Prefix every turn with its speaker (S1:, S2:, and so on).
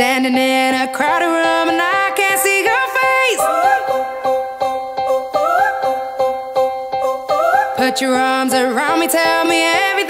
S1: Standing in a crowded room and I can't see your face. Put your arms around me, tell me everything.